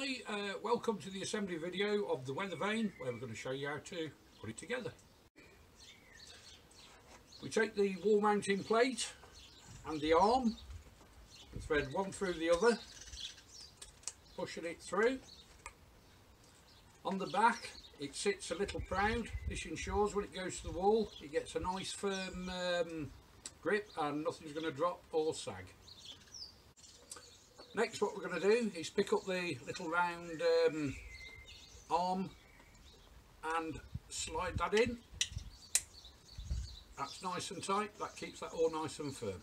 Uh, welcome to the assembly video of the weather vane where we're going to show you how to put it together. We take the wall mounting plate and the arm and thread one through the other, pushing it through. On the back it sits a little proud, this ensures when it goes to the wall it gets a nice firm um, grip and nothing's going to drop or sag. Next what we're going to do is pick up the little round um, arm and slide that in. That's nice and tight, that keeps that all nice and firm.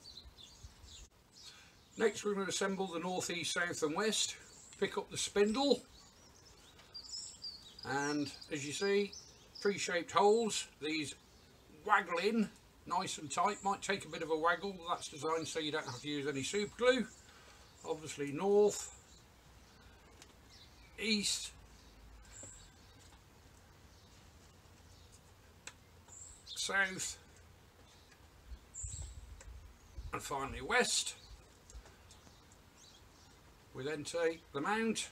Next we're going to assemble the north, east, south and west. Pick up the spindle and as you see pre-shaped holes, these waggle in nice and tight, might take a bit of a waggle, that's designed so you don't have to use any super glue obviously north, east, south, and finally west. We then take the mount,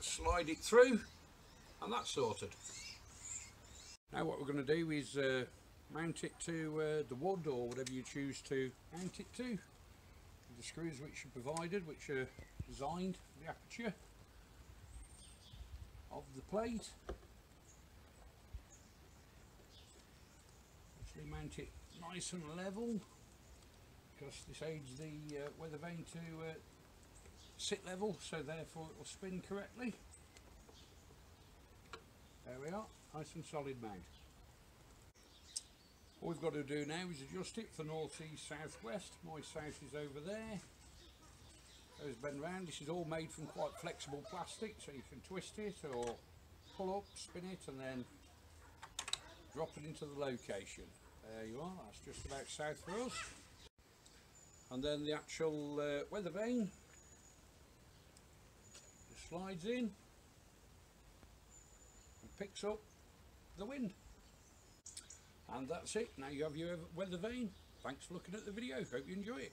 slide it through, and that's sorted. Now what we're going to do is uh, mount it to uh, the wood or whatever you choose to mount it to screws which are provided which are designed the aperture of the plate. Actually mount it nice and level because this aids the uh, weather vane to uh, sit level so therefore it will spin correctly. There we are nice and solid mount all we've got to do now is adjust it for north, east, south, west. My south is over there. Goes bend round. This is all made from quite flexible plastic, so you can twist it or pull up, spin it, and then drop it into the location. There you are. That's just about south for us. And then the actual uh, weather vane slides in and picks up the wind. And that's it. Now you have your weather vane. Thanks for looking at the video. Hope you enjoy it.